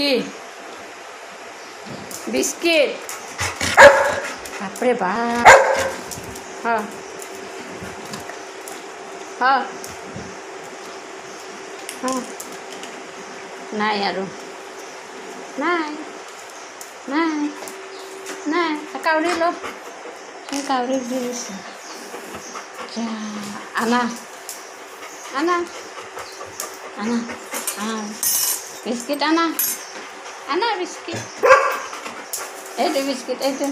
কি বিস্কিট বাপরে বাপ হ্যাঁ হ্যাঁ হ্যাঁ নাই আৰু নাই নাই নাই কাউৰী ল এই কাউৰীক দি দিছোঁ যা আনা আনা আনা আনা বিস্কিট আনা Anak biskuit. Eh, itu eh, biskuit itu.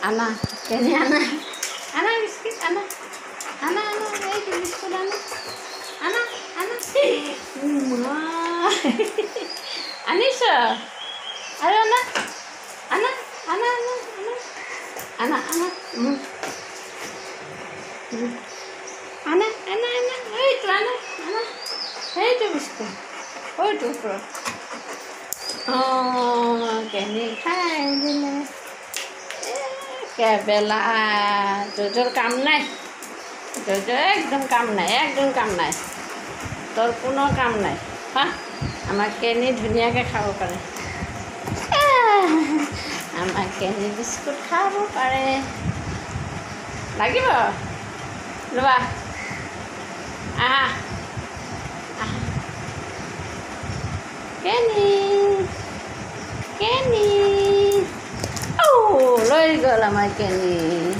Anak, ini anak. Anak biskuit, anak. Anak, anak, itu biskuit anak. Eh, anak, anak. Umar. Anissa. Ayo anak. Anak, anak, anak, anak. Anak, anak. Hmm. Hmm. সেইটো biscuit সৈটো ওপৰত অঁ কেনি খাই দিলে কেবেলা তোৰ কাম নাই তোৰ একদম কাম নাই একদম কাম নাই তোৰ কোনো কাম নাই। হা? আমাক কেনি ধুনীয়াকৈ খাব পাৰে। আহ, আমাক কেনি বিস্কুট খাব পাৰে। লাগিব? লোৱা আহা আহা। Kenny! Kenny! Oh, there you go, my Kenny.